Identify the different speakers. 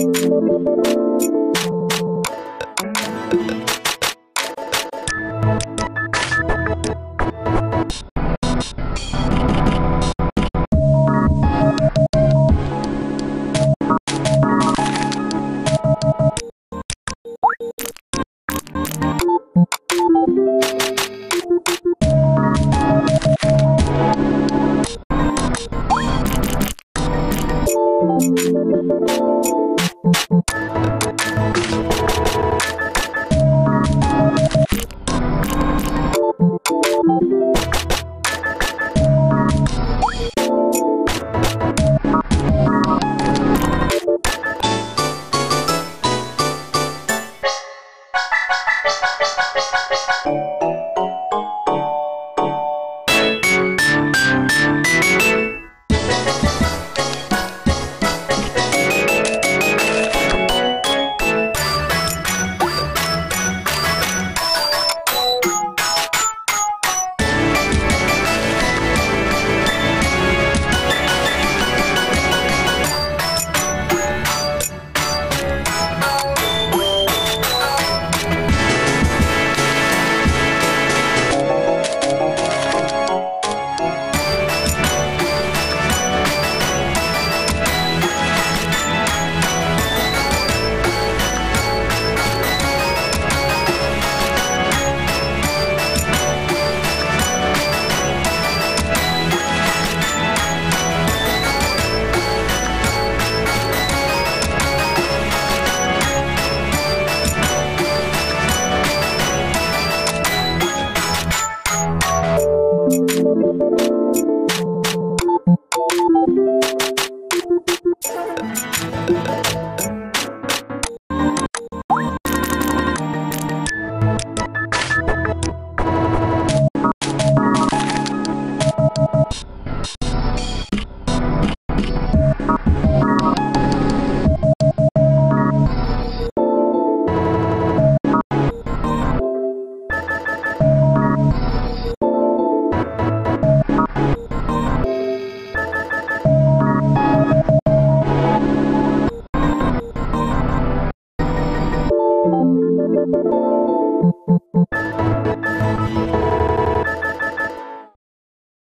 Speaker 1: Thank you. Música
Speaker 2: Thank you.